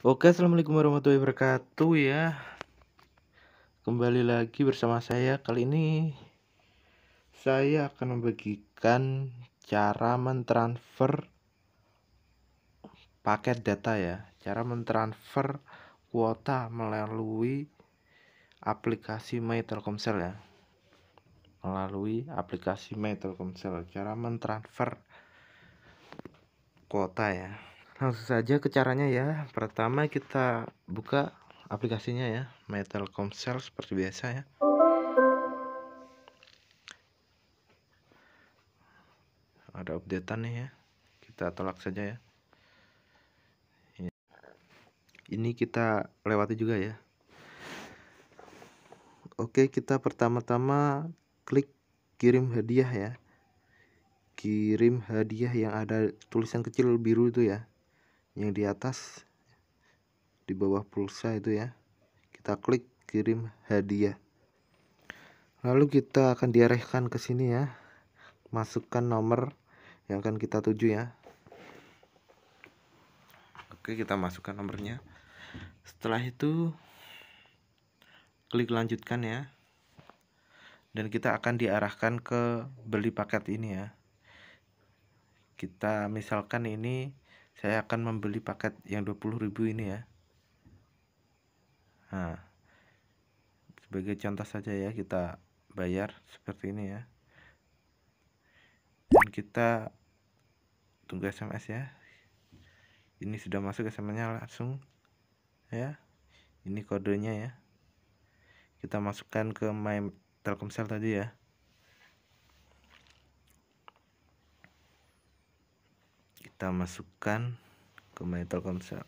Oke, assalamualaikum warahmatullahi wabarakatuh ya. Kembali lagi bersama saya. Kali ini saya akan membagikan cara mentransfer paket data ya. Cara mentransfer kuota melalui aplikasi My Telkomsel ya. Melalui aplikasi My Telkomsel. Cara mentransfer kuota ya langsung saja ke caranya ya. Pertama kita buka aplikasinya ya. Metal Comsel seperti biasa ya. Ada updatean nih ya. Kita tolak saja ya. Ini kita lewati juga ya. Oke kita pertama-tama klik kirim hadiah ya. Kirim hadiah yang ada tulisan kecil biru itu ya yang di atas di bawah pulsa itu ya. Kita klik kirim hadiah. Lalu kita akan diarahkan ke sini ya. Masukkan nomor yang akan kita tuju ya. Oke kita masukkan nomornya. Setelah itu klik lanjutkan ya. Dan kita akan diarahkan ke beli paket ini ya. Kita misalkan ini saya akan membeli paket yang 20.000 ini ya. Nah sebagai contoh saja ya kita bayar seperti ini ya. Dan kita tunggu SMS ya. Ini sudah masuk SMS nya langsung ya. Ini kodenya ya. Kita masukkan ke my telkomsel tadi ya kita masukkan ke my telkomsel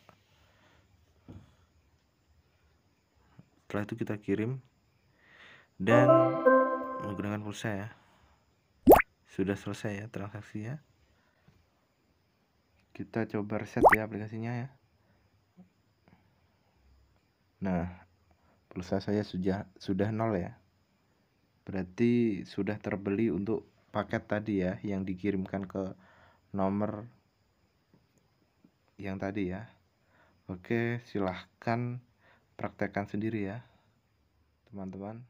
setelah itu kita kirim. Dan menggunakan pulsa ya. Sudah selesai ya transaksi ya kita coba reset ya aplikasinya ya. Nah pulsa saya sudah sudah nol ya. Berarti sudah terbeli untuk paket tadi ya yang dikirimkan ke nomor yang tadi ya. Oke silahkan praktekkan sendiri ya teman-teman